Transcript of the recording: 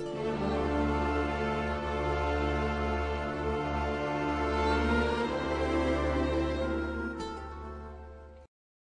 Bye.